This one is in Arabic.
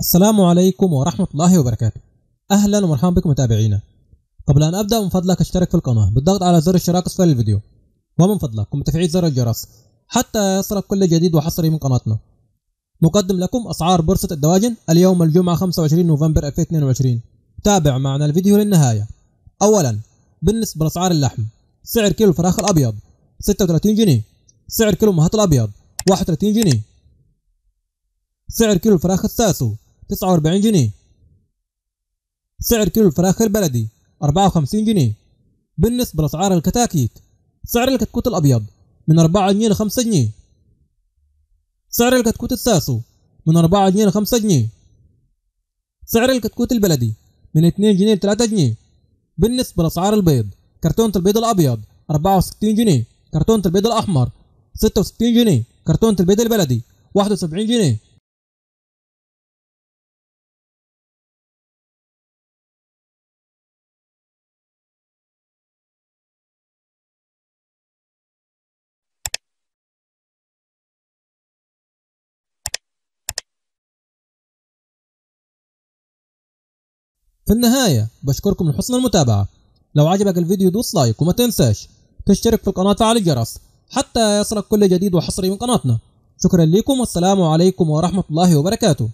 السلام عليكم ورحمة الله وبركاته. أهلا ومرحبا بكم متابعينا. قبل أن أبدأ من فضلك أشترك في القناة. بالضغط على زر الاشتراك أسفل الفيديو. ومن فضلك قم بتفعيل زر الجرس. حتى يصلك كل جديد وحصري من قناتنا. نقدم لكم أسعار بورصة الدواجن اليوم الجمعة 25 نوفمبر 2022 تابع معنا الفيديو للنهاية. أولا بالنسبة لأسعار اللحم. سعر كيلو الفراخ الأبيض 36 جنيه. سعر كيلو مهات الأبيض 31 جنيه. سعر كيلو الفراخ الساسو 49 جنيه. سعر كيلو الفراخ البلدي 54 جنيه. بالنسبة لأسعار الكتاكيت سعر الكتكوت الأبيض من 4 جنيه ل 5 جنيه. سعر الكتكوت الساسو من 4 جنيه ل 5 جنيه. سعر الكتكوت البلدي من 2 جنيه ل 3 جنيه. بالنسبة لأسعار البيض كرتونة البيض الأبيض 64 جنيه كرتونة البيض الأحمر 66 جنيه كرتونة البيض البلدي 71 جنيه. في النهاية بشكركم لحسن المتابعة. لو عجبك الفيديو دوس لايك وما تنساش تشترك في القناة وتفعل الجرس حتى يصلك كل جديد وحصري من قناتنا. شكرا لكم والسلام عليكم ورحمة الله وبركاته.